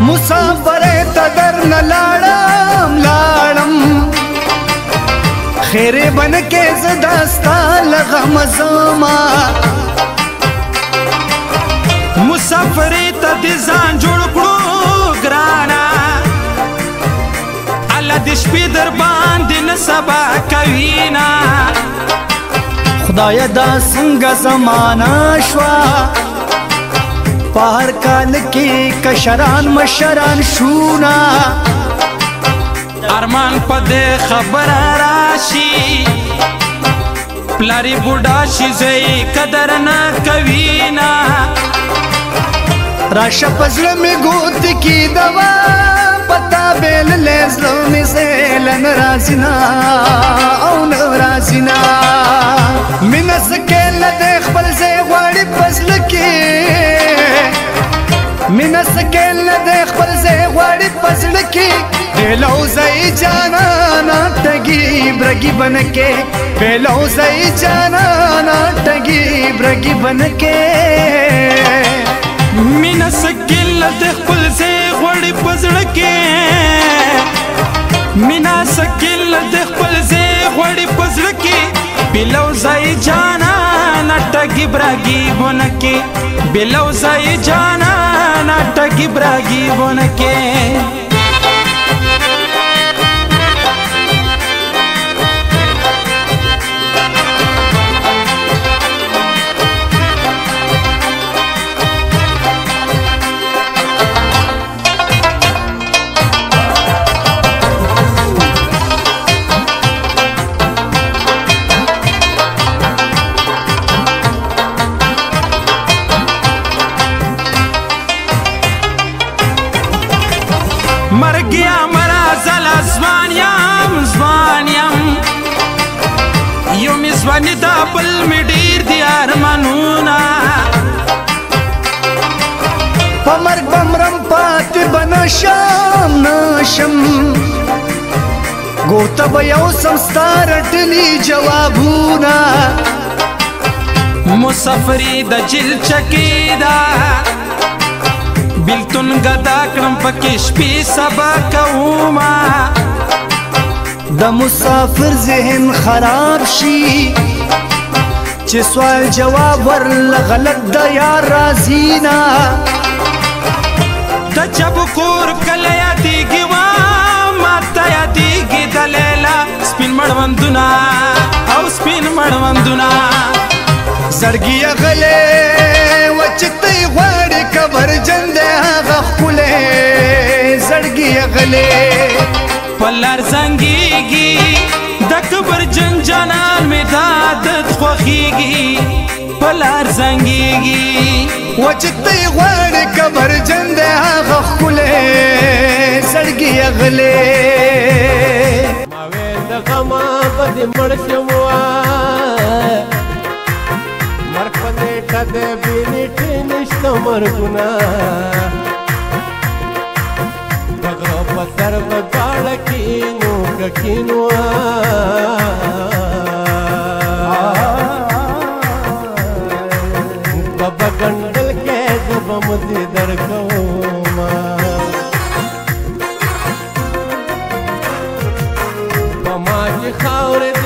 مسافر ته در نه لاړم لاړم خیر بن کې زداستا لغم زما مسافر ته دې ځان جوړ کړو ګرانا الله دې شپې در باندې نه سبا کوي نه خدای دا څنګه زمانہ شوا پار کال کې کشران مشران شونا ارمان په دې خبره راشي پلاری بوډا شي زې قدر نه کوي نه راشه پزړه می ګوت کې دوا پتا بیل لیز لو می زې لن رازنا او مینه سکیل نه دی خپل ځای غواړي په زړه کې بېلوځی جانانه ټګي برګي بن کې بېلوځی جانانه ټګي برګي بن کې مینه سکیل نه دی خپل ځای غواړي په زړه کې مینا سکیل نه دی خپل ځای غواړي په زړه کې بېلوځی جانانه ټګي برګي بن کې بېلوځی جانانه Bragi, Bragi, Bonaquet. مرگیا مرا زل زوانیم زوانیم یو می زوانی دا بل می ډیر دی ارمانونا په مرګ بمرم پات بنشم نشم ګوته به یو سمستار ټلی جوابونه مسافری د چل چکی دا بلتون غدا کړم پکې شپې سبا کوما د مسافر ذهن خراب شي چې سوال جواب ورل غلط د یار راضی نه د چب کور کله یادېږي وا ماته یادېږي د لیلا سپین مړوندونه او سپین مړوندونه زرګي غلې پر جن د هغه خله زړګي غلې پلار زنګيږي د کبر جن جانان می داد خوخيږي پلار زنګيږي وچتې غوړ کبر جن د هغه خله زړګي غلې ما وې د غما په دې مړ شموا کده بیلیتی نشتا مرگونا بغرا پتر بگاڑا کینو ککینو بابا گندل که دبا مزی در کوما بما چی خاورد